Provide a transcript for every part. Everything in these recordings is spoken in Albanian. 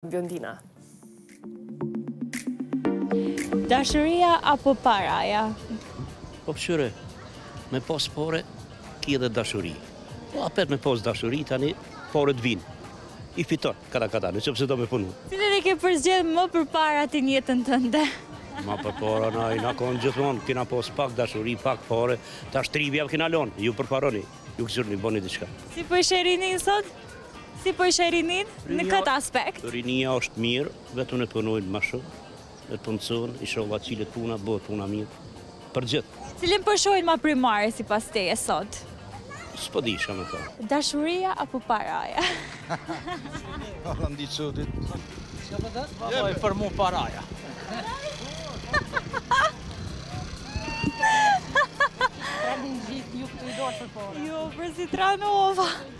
Bjondina. Dashuria apo paraja? Po qysh jo, me pas pare, ki edhe dashuri. Po apet me pas dashuri, tani paret të vinë. I fiton, kada kada, në qoftë se do me punu. Cilën e ke përzgjedh më përpara në jetën tënde? Ma përpara, na jena konë gjithmonë, kina pas pak dashuri, pak pare, tash juve ja u kina lonë, ju përparoni, ju të rinjtë boni diqka. Si po e sheh rininë sot? Si po e sheh rininë në këtë aspekt? Rinia është mirë, vetëm le të punojnë ma shumë, të punësun, inshallah çilet puna, bëhet puna mirë, për të gjithë. Cilën po e shohin ma primare sipas teje sot? S'po di çka me thanë. Dashuria apo paraja? Alla ndi qëtit. Qa për dhe? Pa boj, për mu paraja. Trani në gjithë, ju këtu i dorë përpara. Jo, për si tranova.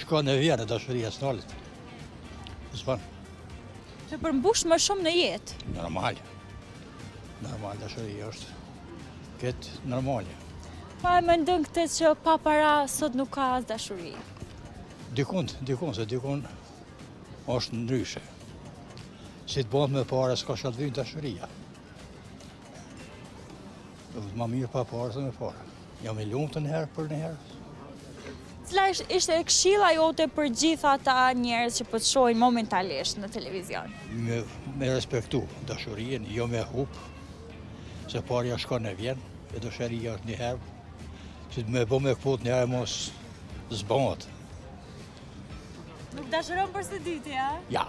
Shkon e vjen e dashuria s'falet. S'bën. Të përmbush më shumë në jetë. Normal. Normal dashuria është. Këtë normal. A e mendon këtë që pa para sot nuk ka as dashuri. Dikun, dikun, se dikun është ndryshe. Si t'bohet me pare, s'ka çka t'vyn dashuria. Ma mirë pa pare se me pare. Jam i lumtë njëherë për njëherë. Cila ishte këshilla jote për gjithë ata njerëz që po të shohin momentalisht në televizion? Me respektu dashurinë, jo me hup, se parja shkon e vjen, e dashurija është njëherë, që me bo me këput njëherë mo s'bahet. Nuk dashuron për së dyti, a? Ja.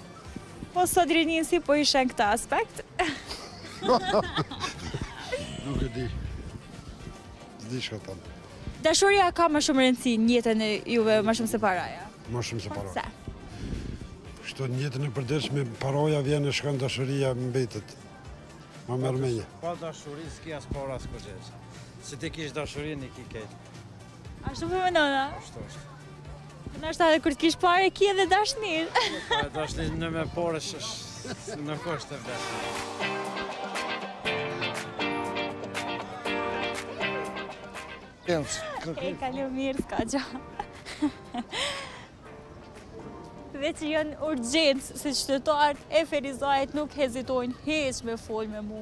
Po sot rininë si po e sheh në këtë aspekt. Nuk e di. S'di çka t'thom. Dashuria ka më shumë rëndësi në jetën e juaj më shumë se paraja. Më shumë se po, paraja. Kështu në jetën e përditshme paraja vjen e shkon dashuria mbetet. Më merr me një. Pa dashuri s'ki as para as kurgjo. Si ta kish dashurinë i ki krejt. Ashtu po mendon, a? Ashtu është. Po ashtu edhe kur të kish pare e ki edhe dashnin. Po dashnia me pare nuk osht dashni. Kënc. E kalofsh mirë, s'ka gjo. Veç janë urgjencë, se qytetarët e Ferizajt nuk hezitojnë hiç me folë me mu.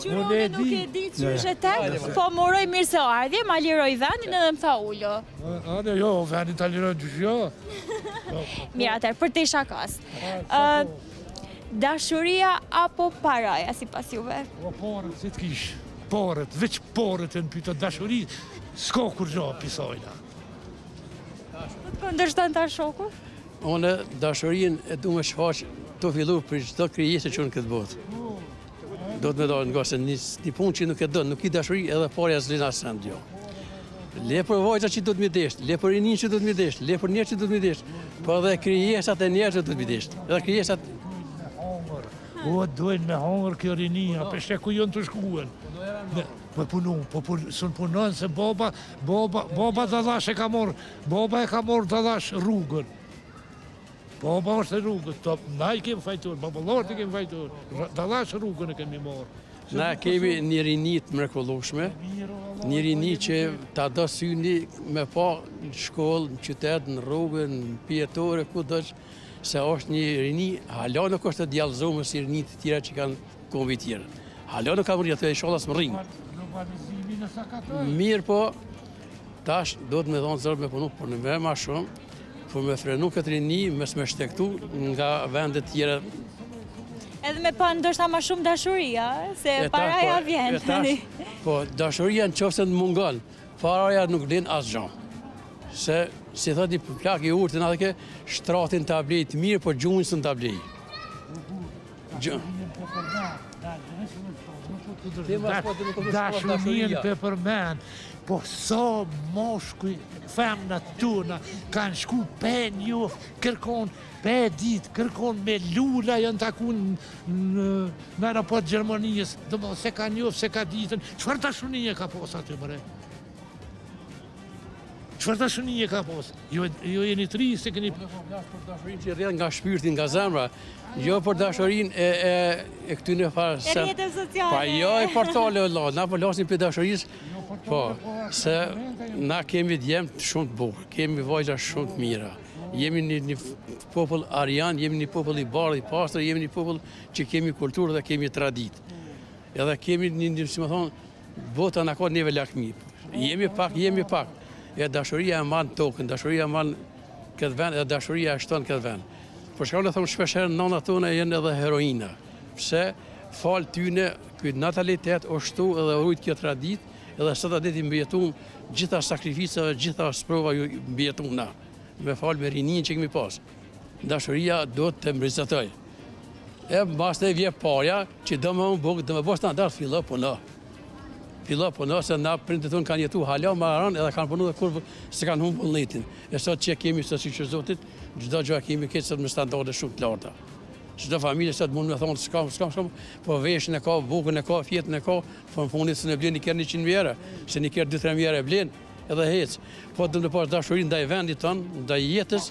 Qyrni nuk e di që është tek, po më uroi mirëseardhje, ma liroi vendin edhe më tha ulu. Ane, jo, vendin ta liroj gjyshi jo. Mirë atëherë, përtej shakas. Dashuria apo paraja, sipas juve? Po, paret, si t'kish. Paret, veç paret e në pyta dashuri, s'ka kurgjo pi sojna. Po të kundërshton ty shoku? Unë dashurinë e du me shfaq së fillu për gjitha ato krijesa që janë n' këtë botë. Do të me dalë nga se një punë që nuk e don, nuk ki dashuri edhe parja s'vlen asnjë send jo. Le për vajza që do të m'i deshtë, le për rininë që do të m'i deshtë, le për njerëz që do të m'i deshtë, por po dhe krijesat e tjera që do të m'i deshtë, dhe krijesat... O, dojnë me hongër kjo rinia, po qysh te ku janë tu shku. Po punu, po punu, s'un punon se baba, baba, baba dallash e ka marrë, baba e ka marrë dallash rrugën. Po, po, është rrugë, po, na jemi fajtorë, po plakët jemi fajtorë, dallash rrugën e kemi marrë. Na kemi një rini t'mrekullushme, një rini që ta do syni me pa në shkollë, në qytet, në rrugë, në pijetore, ku dush, se është një rini, hala nuk është e djallëzume si rinitë tjera që kanë kombet tjera. Hala nuk ka mërritë, e sholas më rrinë. Mirëpo, Tash duhet me dhonë zor me punu pak ma shumë, për me frenu këtë rini, mos me shtegtu nga vendet tjera. Edhe me pa ndoshta ma shumë dashuria, se paraja po, vlen. E tash, po dashuria në qoftë se na mungon, paraja nuk vlen asgjë. Se, si thotë një plak i urtë, atë ke shtratin ta blej t'mirë, po gjumin s'un ta blej. Gjë. Dashuninë p'e përmen, po sa moshkuj, femnat tona, kanë shku p'e njeh, kërkon p'e di, kërkon me lula, janë taku në aeroport t'Gjermanisë, domethanë s'e ka njoft, s'e ka ditë, çfarë dashunie ka pas aty bre? Çfarë dashunie ka pas? Jo, jo jeni t'ri, s'e keni... Jo, po flas për dashurinë që rrjedh nga shpirti, nga zemra. Jo për dashurinë e, e, e këtyne farë... E rrjeteve sociale. Pa jo e portale, lo, na po flasim për dashuri, jo, po, po, po se na kemi djemtë shumë të bukur, kemi vajza shumë të mira. Jemi një, një popull arian, jemi një popull i bardhë, i pastër, jemi një popull që kemi kulturë dhe kemi traditë. Edhe kemi një, një si me thonë, Bota na ka neve lakmi. Jemi pak, jemi pak. E dashuria e mban tokën, dashuria e mban këtë vend, e dashuria e shton këtë vend. Për shkak ne thomë shpeshherë nëna tona janë edhe heroina. Pse falë tyne ky natalitet u shtu edhe u rujt kjo traditë, edhe sot asaj dite mbijetuam gjitha sakrifica, gjitha sprova ju mbijetuam na. Me falë me rininë që kemi pas. Dashuria do të mbizotërojë. E mbas te vjen parja, Që do me hëngër bukë, do me bo standard, fillo puno. Fillo puno, se na prindt tanë kanë jetu hala ma randë edhe kanë punu dhe kurrë s'e kanë humb vullnetin. E sot që kemi, sot që që zotit, gjdo gjo kemi këtë sot me standarde shumë të larta. Çdo familje sot mund me thonë, s'kam, s'kam, s'kam, po veshën e ka, bukën e ka, fjetën e ka, po në fundit s'e blen një kerr njëqind mijë ero, se një kerr dy tre mijë ero e blen, edhe hec. Po duhet me pas dashurin dhe i vendit tonë, dhe i jetës,